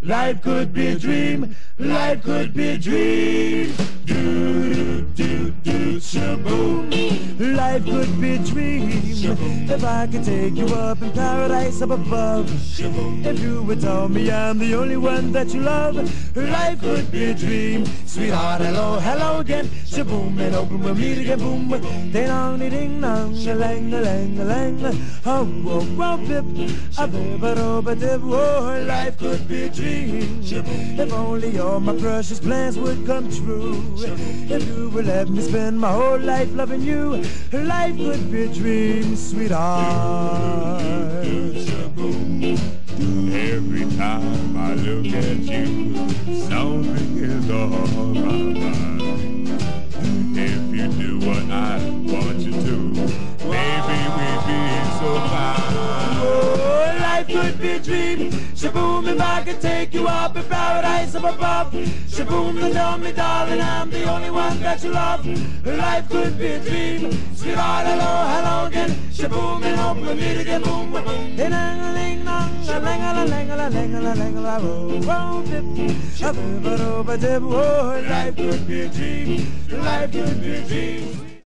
Life could be a dream. Life could be a dream. Do do do do shaboom. Life could be a dream. If I could take you up in paradise up above. If you would tell me I'm the only one that you love. Life could be a dream. Sweetheart, hello, hello again. Shaboom and open we'll meet again. Boom. Ding dong, ding dong, a lang, a lang, a lang. Oh, whoa, whoa, bip. A bip, a do, a dip. Oh, life could be a dream. If only all my precious plans would come true. If you would let me spend my whole life loving you, life could be a dream, sweetheart. Every time I look at you, something is on my mind. If you do what I want you to, maybe we'd be so fine. Oh, life could be a dream. Shaboom, if I could take you up in paradise up above. Shaboom, then tell me, darling, I'm the only one that you love. Life could be a dream. Sweetheart, hello, hello again. Shaboom, and hope we meet again. Boom, ding a ling dong, a lang a lang a lang a lang a lang oh, dip, a bip a do a dip. Oh, life could be a dream. Life could be a dream.